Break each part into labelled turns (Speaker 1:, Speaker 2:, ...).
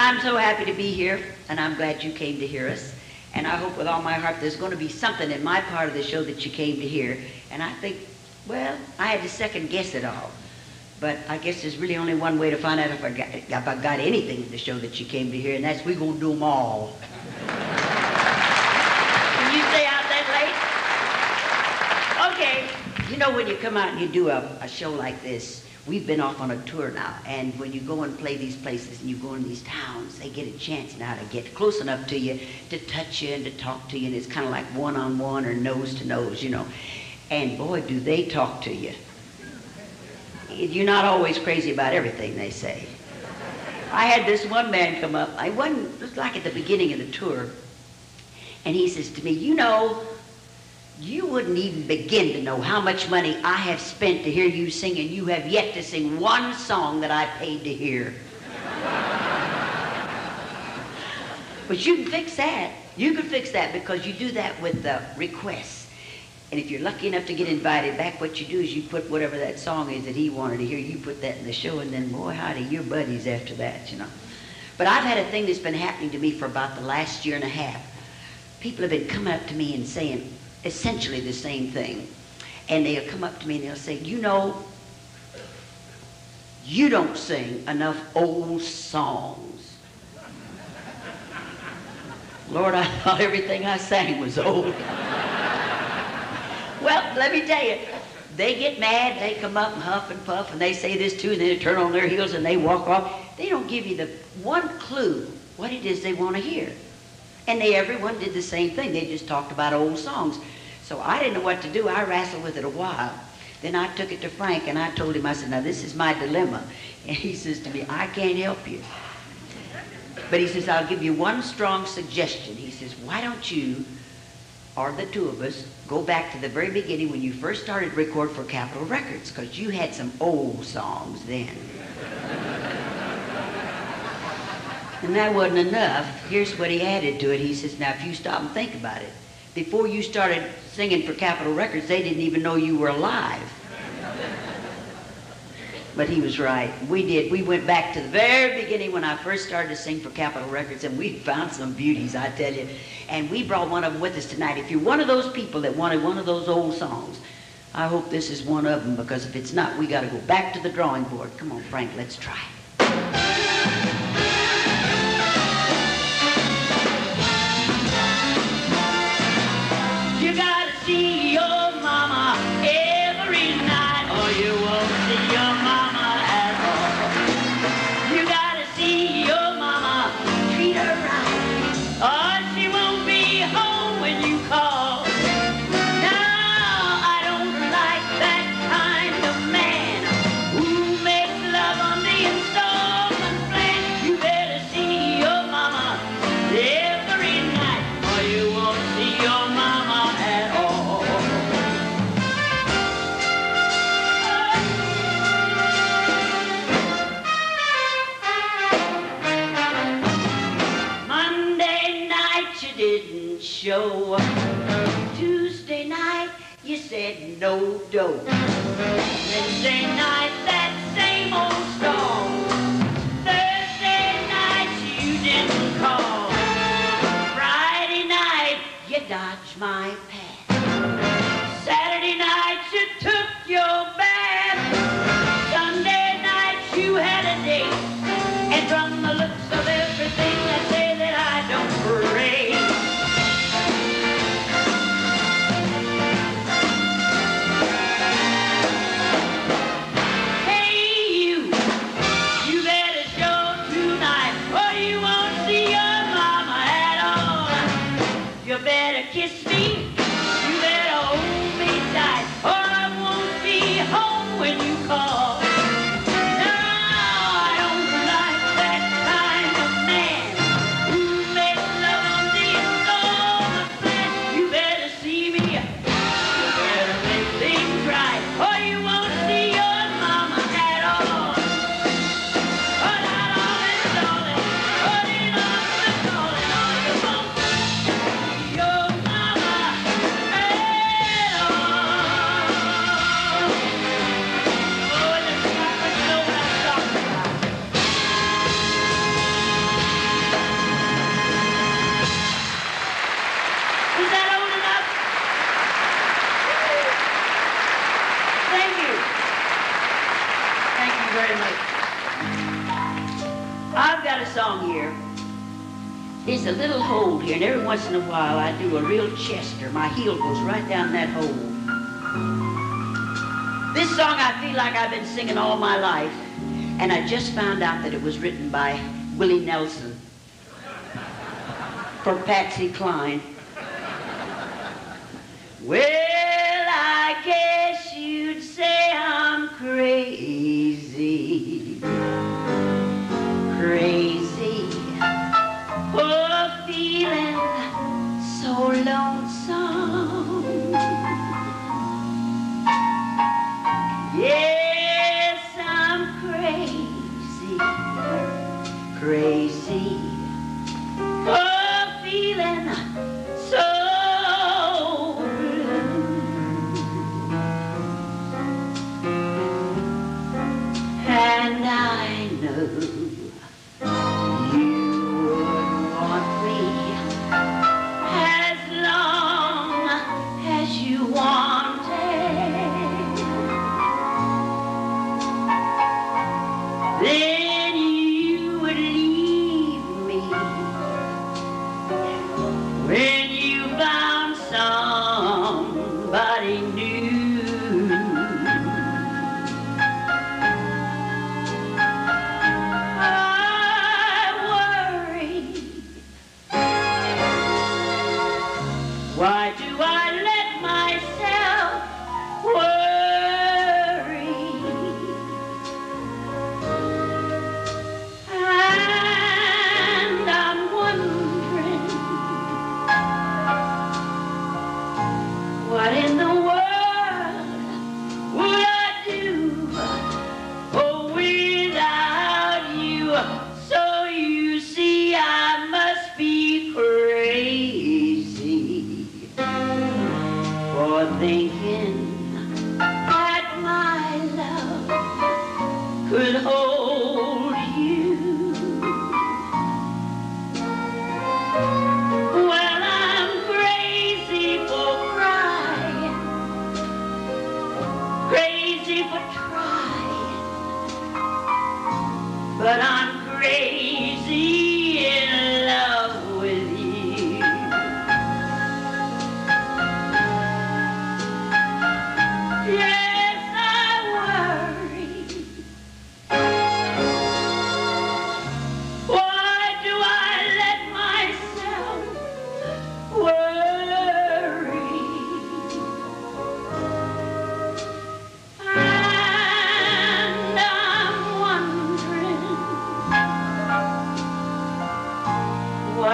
Speaker 1: I'm so happy to be here, and I'm glad you came to hear us. And I hope with all my heart there's going to be something in my part of the show that you came to hear. And I think, well, I had to second guess it all. But I guess there's really only one way to find out if I got, if I got anything in the show that you came to hear, and that's we're going to do them all. Can you stay out that late? Okay. You know, when you come out and you do a, a show like this, we've been off on a tour now, and when you go and play these places and you go in these towns, they get a chance now to get close enough to you to touch you and to talk to you, and it's kind of like one-on-one or nose-to-nose, you know. And boy, do they talk to you. You're not always crazy about everything they say. I had this one man come up. I wasn't, it was like at the beginning of the tour. And he says to me, you know, you wouldn't even begin to know how much money I have spent to hear you sing, and you have yet to sing one song that I paid to hear. but you can fix that. You can fix that because you do that with the requests. And if you're lucky enough to get invited back, what you do is you put whatever that song is that he wanted to hear, you put that in the show, and then, boy, howdy, you're buddies after that, you know. But I've had a thing that's been happening to me for about the last year and a half. People have been coming up to me and saying essentially the same thing. And they'll come up to me and they'll say, you know, you don't sing enough old songs. Lord, I thought everything I sang was old. Well, let me tell you, they get mad, they come up and huff and puff, and they say this too, and then they turn on their heels and they walk off. They don't give you the one clue what it is they want to hear. And they everyone did the same thing. They just talked about old songs. So I didn't know what to do. I wrestled with it a while. Then I took it to Frank and I told him, I said, now this is my dilemma. And he says to me, I can't help you. But he says, I'll give you one strong suggestion. He says, why don't you or the two of us go back to the very beginning when you first started record for Capitol Records, because you had some old songs then. And that wasn't enough. Here's what he added to it. He says, now if you stop and think about it, before you started singing for Capitol Records, they didn't even know you were alive. But he was right. We did. We went back to the very beginning when I first started to sing for Capitol Records, and we found some beauties, I tell you. And we brought one of them with us tonight. If you're one of those people that wanted one of those old songs, I hope this is one of them, because if it's not, we got to go back to the drawing board. Come on, Frank, let's try. You show. Tuesday night you said no dough. Wednesday night that same old song. Thursday night you didn't call. Friday night you dodged my better a song here. There's a little hole here, and every once in a while I do a real chester. My heel goes right down that hole. This song I feel like I've been singing all my life, and I just found out that it was written by Willie Nelson for Patsy Cline. Well, I guess you'd say I'm crazy. Crazy for feeling so lonesome. Then for thinking that my love could hold you. Well, I'm crazy for crying, crazy for trying, but I'm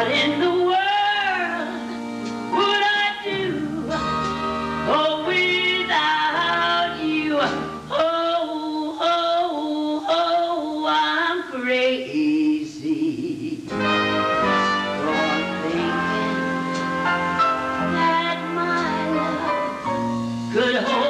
Speaker 1: what in the world would I do? Oh, without you, oh, oh, oh, I'm crazy for thinking that my love could hold